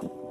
track.